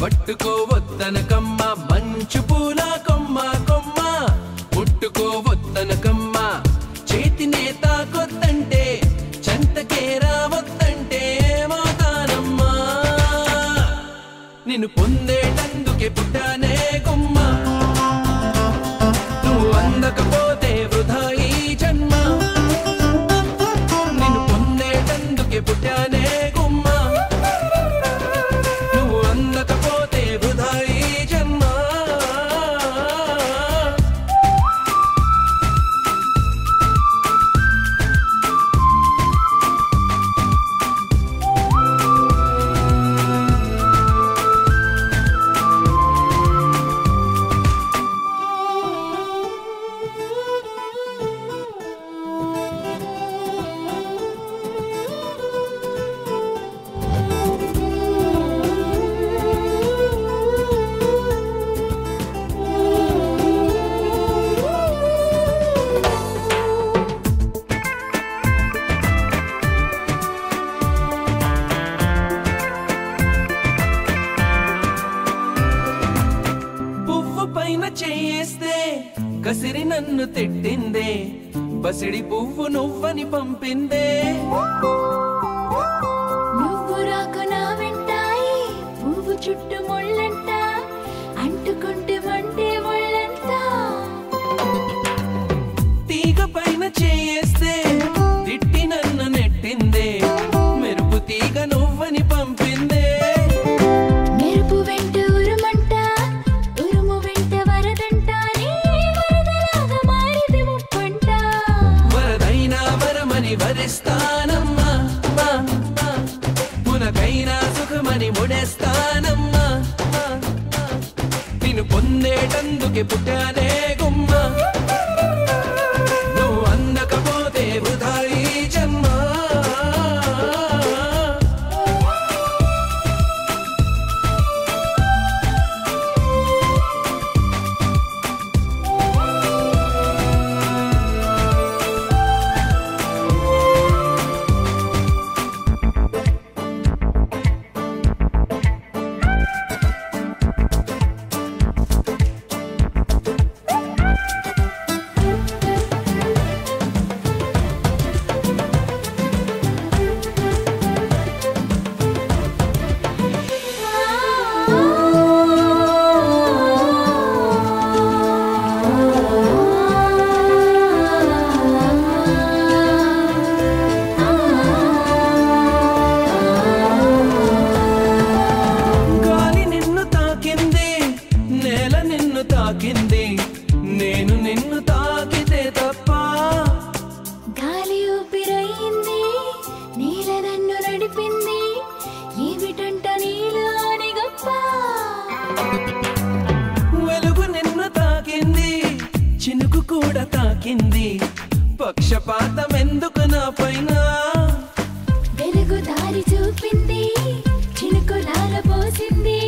పట్టుకోవద్దనకమ్మ మంచు పూల కొమ్మ కొమ్మ. ముట్టుకోవద్దనకమ్మ చేతి నేత కొత్తంటే చంతకే రావద్దంటే మాతానమ్మా నిన్ను పొందేటందుకే పుట్టా కసిరి నన్ను తిట్టిందే బసిడి పువ్వు నువ్వని పంపిందే. నువ్వు రాకు నా వెంటాయి పువ్వు చుట్టూ పొందేటందుకే పుట్టానే తాకింది పక్షపాతం ఎందుకు నా పైన? వెలుగు దారి చూపింది చినుకులాల పోసింది.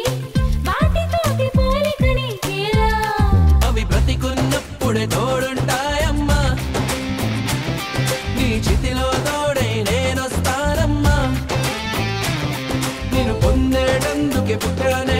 అవి బ్రతికున్నప్పుడే తోడుంటాయమ్మా. నీ చితిలో తోడై నేనొస్తానమ్మా. నేను పొందేటందుకే పుట్టానే